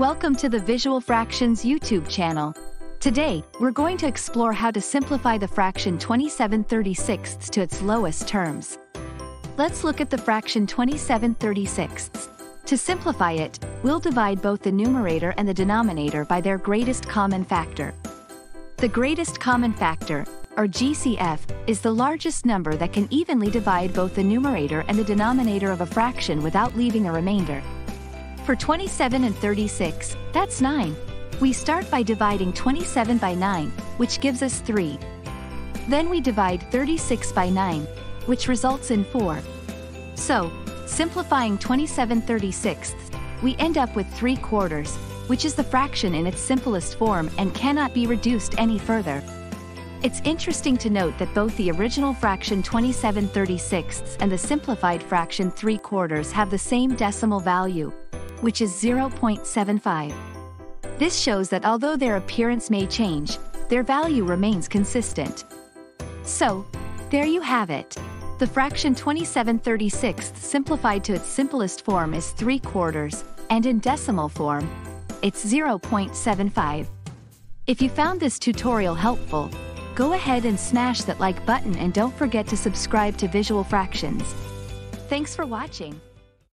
Welcome to the Visual Fractions YouTube channel. Today, we're going to explore how to simplify the fraction 27 36 to its lowest terms. Let's look at the fraction 27 36 To simplify it, we'll divide both the numerator and the denominator by their greatest common factor. The greatest common factor, or GCF, is the largest number that can evenly divide both the numerator and the denominator of a fraction without leaving a remainder. For 27 and 36, that's 9. We start by dividing 27 by 9, which gives us 3. Then we divide 36 by 9, which results in 4. So, simplifying 27 36 we end up with 3 quarters, which is the fraction in its simplest form and cannot be reduced any further. It's interesting to note that both the original fraction 27 36 and the simplified fraction 3 quarters have the same decimal value, which is 0.75. This shows that although their appearance may change, their value remains consistent. So, there you have it. The fraction 27 36 simplified to its simplest form is 3 quarters, and in decimal form, it's 0.75. If you found this tutorial helpful, go ahead and smash that like button and don't forget to subscribe to Visual Fractions. Thanks for watching.